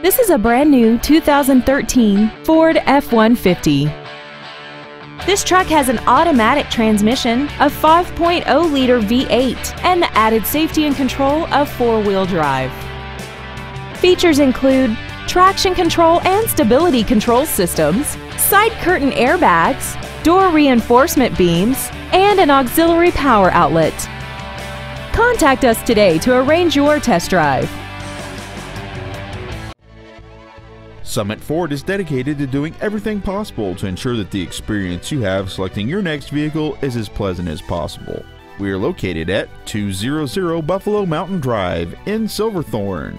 This is a brand new 2013 Ford F-150. This truck has an automatic transmission, a 5.0-liter V8, and the added safety and control of four-wheel drive. Features include traction control and stability control systems, side curtain airbags, door reinforcement beams, and an auxiliary power outlet. Contact us today to arrange your test drive. Summit Ford is dedicated to doing everything possible to ensure that the experience you have selecting your next vehicle is as pleasant as possible. We are located at 200 Buffalo Mountain Drive in Silverthorne.